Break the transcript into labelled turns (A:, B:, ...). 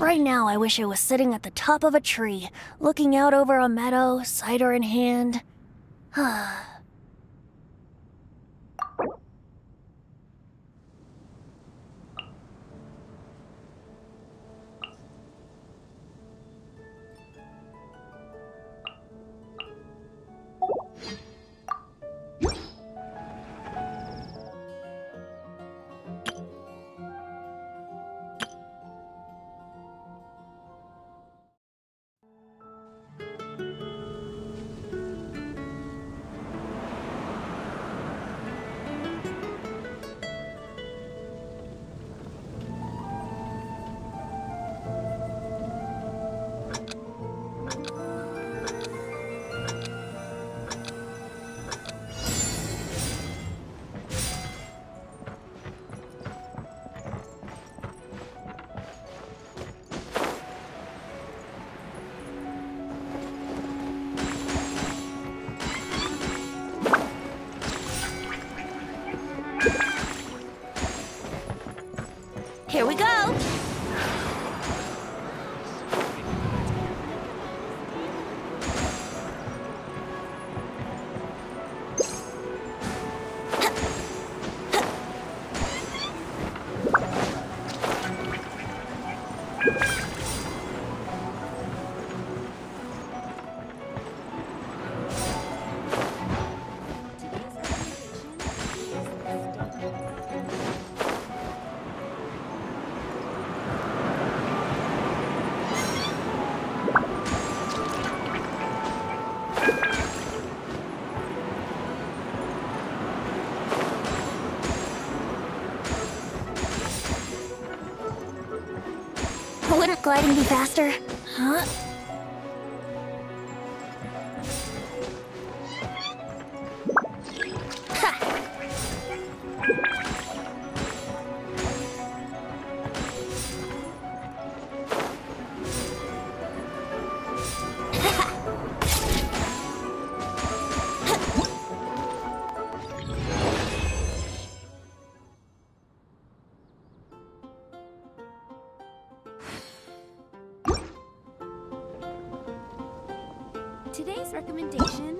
A: Right now, I wish I was sitting at the top of a tree, looking out over a meadow, cider in hand. Ah. Wouldn't gliding be faster? Huh?
B: Today's recommendation